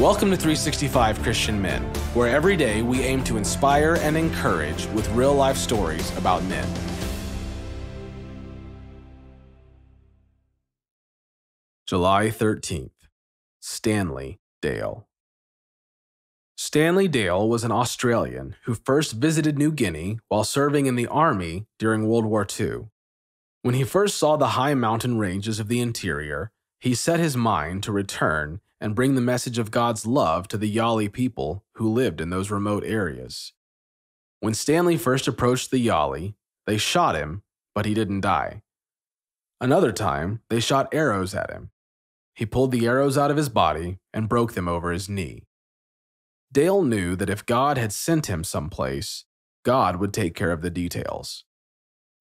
Welcome to 365 Christian Men, where every day we aim to inspire and encourage with real life stories about men. July 13th. Stanley Dale. Stanley Dale was an Australian who first visited New Guinea while serving in the Army during World War II. When he first saw the high mountain ranges of the interior, he set his mind to return and bring the message of God's love to the Yali people who lived in those remote areas. When Stanley first approached the Yali, they shot him, but he didn't die. Another time, they shot arrows at him. He pulled the arrows out of his body and broke them over his knee. Dale knew that if God had sent him someplace, God would take care of the details.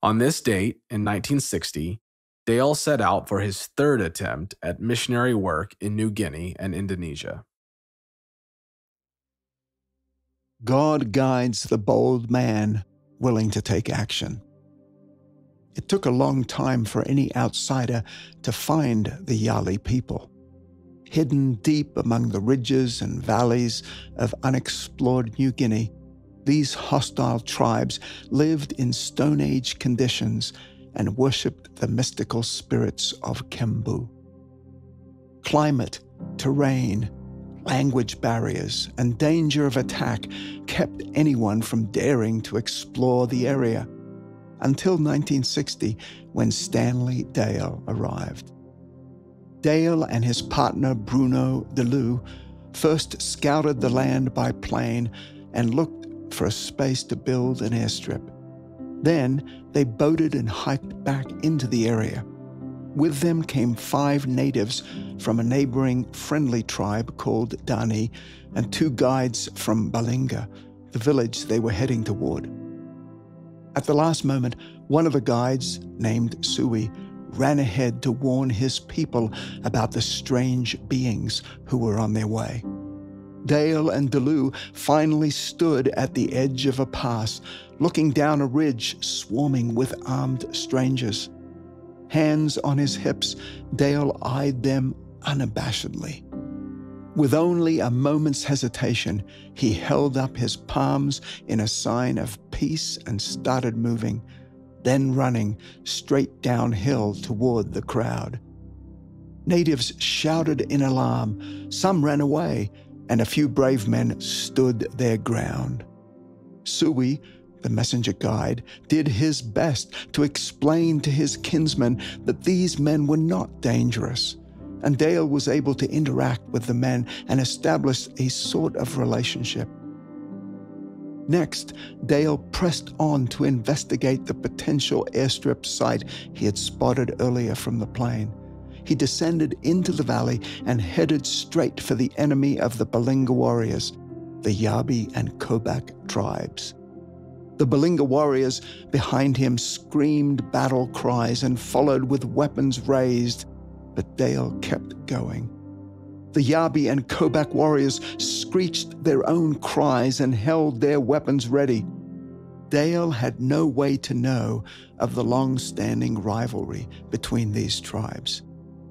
On this date in 1960, Dale set out for his third attempt at missionary work in New Guinea and Indonesia. God guides the bold man willing to take action. It took a long time for any outsider to find the Yali people. Hidden deep among the ridges and valleys of unexplored New Guinea, these hostile tribes lived in Stone Age conditions and worshipped the mystical spirits of Kembu. Climate, terrain, language barriers, and danger of attack kept anyone from daring to explore the area until 1960 when Stanley Dale arrived. Dale and his partner Bruno de Leeuw first scouted the land by plane and looked for a space to build an airstrip. Then they boated and hiked back into the area. With them came five natives from a neighboring friendly tribe called Dani and two guides from Balinga, the village they were heading toward. At the last moment, one of the guides, named Sui, ran ahead to warn his people about the strange beings who were on their way. Dale and de Leeuw finally stood at the edge of a pass, looking down a ridge swarming with armed strangers. Hands on his hips, Dale eyed them unabashedly. With only a moment's hesitation, he held up his palms in a sign of peace and started moving, then running straight downhill toward the crowd. Natives shouted in alarm. Some ran away, and a few brave men stood their ground. Sui, the messenger guide, did his best to explain to his kinsmen that these men were not dangerous and Dale was able to interact with the men and establish a sort of relationship. Next, Dale pressed on to investigate the potential airstrip site he had spotted earlier from the plane. He descended into the valley and headed straight for the enemy of the Balinga warriors, the Yabi and Kobak tribes. The Balinga warriors behind him screamed battle cries and followed with weapons raised but Dale kept going. The Yabi and Kobak warriors screeched their own cries and held their weapons ready. Dale had no way to know of the long standing rivalry between these tribes,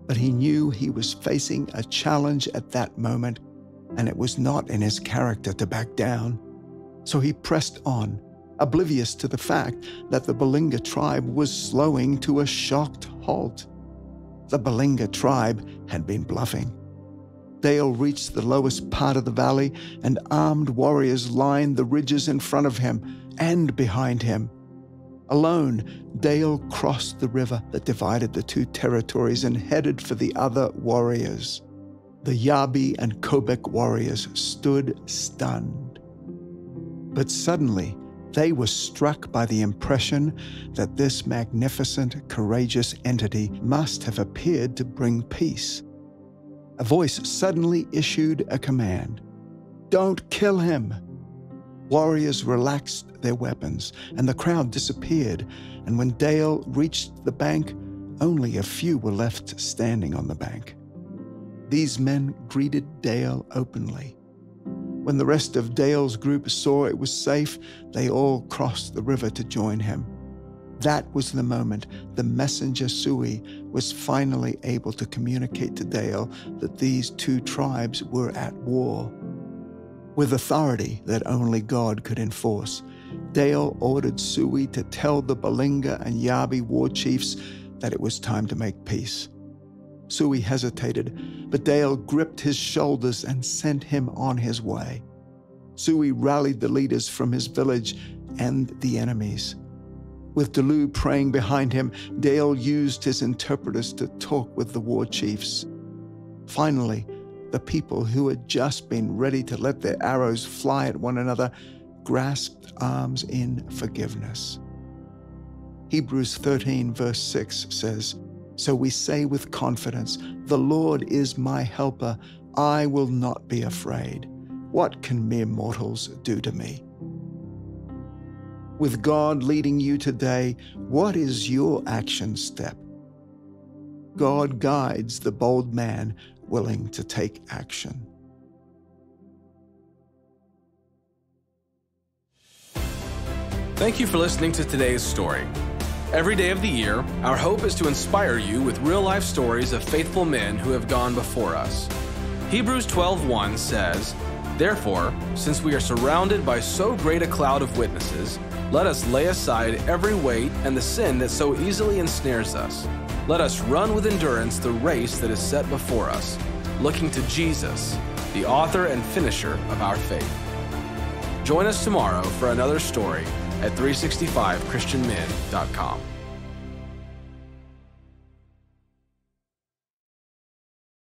but he knew he was facing a challenge at that moment, and it was not in his character to back down. So he pressed on, oblivious to the fact that the Balinga tribe was slowing to a shocked halt. The Balinga tribe had been bluffing. Dale reached the lowest part of the valley, and armed warriors lined the ridges in front of him and behind him. Alone, Dale crossed the river that divided the two territories and headed for the other warriors. The Yabi and Kobak warriors stood stunned. But suddenly, they were struck by the impression that this magnificent, courageous entity must have appeared to bring peace. A voice suddenly issued a command Don't kill him! Warriors relaxed their weapons, and the crowd disappeared. And when Dale reached the bank, only a few were left standing on the bank. These men greeted Dale openly. When the rest of Dale's group saw it was safe, they all crossed the river to join him. That was the moment the messenger Sui was finally able to communicate to Dale that these two tribes were at war. With authority that only God could enforce, Dale ordered Sui to tell the Balinga and Yabi war chiefs that it was time to make peace. Sui hesitated, but Dale gripped his shoulders and sent him on his way. Sui rallied the leaders from his village and the enemies. With de Leeuw praying behind him, Dale used his interpreters to talk with the war chiefs. Finally, the people who had just been ready to let their arrows fly at one another grasped arms in forgiveness. Hebrews 13, verse 6 says, So we say with confidence, The Lord is my helper. I will not be afraid. What can mere mortals do to me? with God leading you today, what is your action step? God guides the bold man willing to take action. Thank you for listening to today's story. Every day of the year, our hope is to inspire you with real life stories of faithful men who have gone before us. Hebrews 12:1 says, Therefore, since we are surrounded by so great a cloud of witnesses, let us lay aside every weight and the sin that so easily ensnares us. Let us run with endurance the race that is set before us, looking to Jesus, the author and finisher of our faith. Join us tomorrow for another story at 365christianmen.com.